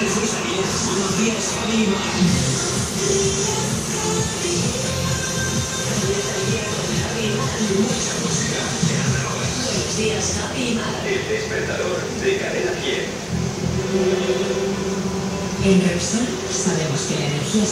Jesús Ariel, buenos días, Javi. Mucha música. Buenos días, Javi. El despertador de Cadena 100. En Repsol sabemos que la energía